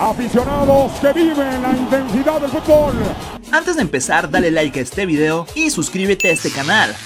Aficionados que viven la intensidad del fútbol. Antes de empezar, dale like a este video y suscríbete a este canal.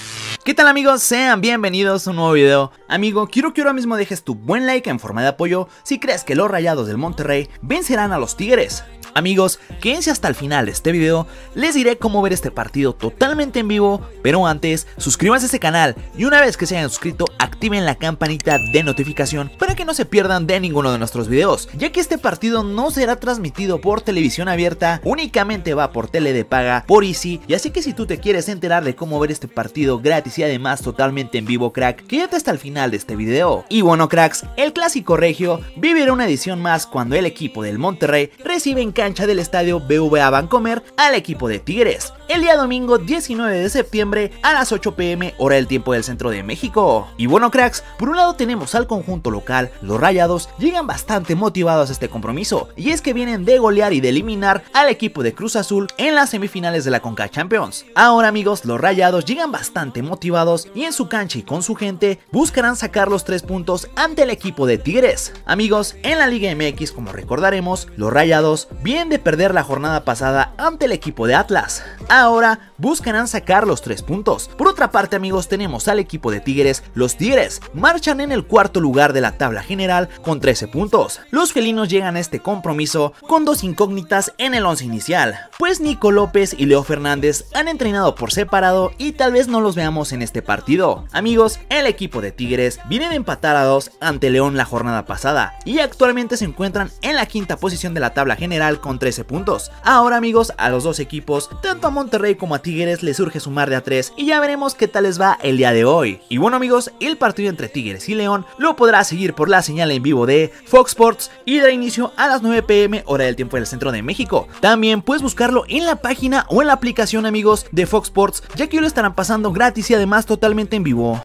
¿Qué tal amigos? Sean bienvenidos a un nuevo video. Amigo, quiero que ahora mismo dejes tu buen like en forma de apoyo si crees que los Rayados del Monterrey vencerán a los Tigres. Amigos, quédense hasta el final de este video, les diré cómo ver este partido totalmente en vivo, pero antes, suscríbanse a este canal y una vez que se hayan suscrito, activen la campanita de notificación para que no se pierdan de ninguno de nuestros videos, ya que este partido no será transmitido por televisión abierta, únicamente va por tele de paga, por Easy, y así que si tú te quieres enterar de cómo ver este partido gratis y además totalmente en vivo crack, quédate hasta el final de este video. Y bueno cracks, el clásico regio vivirá una edición más cuando el equipo del Monterrey recibe en cancha del estadio BVA Bancomer al equipo de Tigres el día domingo 19 de septiembre a las 8 pm hora del tiempo del centro de México. Y bueno cracks, por un lado tenemos al conjunto local, los Rayados llegan bastante motivados a este compromiso y es que vienen de golear y de eliminar al equipo de Cruz Azul en las semifinales de la Conca Champions. Ahora amigos, los Rayados llegan bastante motivados y en su cancha y con su gente buscarán sacar los tres puntos ante el equipo de Tigres. Amigos, en la Liga MX como recordaremos, los Rayados vienen de perder la jornada pasada ante el equipo de Atlas ahora buscarán sacar los tres puntos. Por otra parte amigos tenemos al equipo de Tigres, los Tigres marchan en el cuarto lugar de la tabla general con 13 puntos. Los felinos llegan a este compromiso con dos incógnitas en el once inicial, pues Nico López y Leo Fernández han entrenado por separado y tal vez no los veamos en este partido. Amigos, el equipo de Tigres viene de empatar a dos ante León la jornada pasada y actualmente se encuentran en la quinta posición de la tabla general con 13 puntos. Ahora amigos, a los dos equipos, tanto Monterrey como a Tigres le surge sumar de a 3 y ya veremos qué tal les va el día de hoy. Y bueno amigos, el partido entre Tigres y León lo podrá seguir por la señal en vivo de Fox Sports y dará inicio a las 9 pm hora del tiempo del centro de México. También puedes buscarlo en la página o en la aplicación amigos de Fox Sports ya que lo estarán pasando gratis y además totalmente en vivo.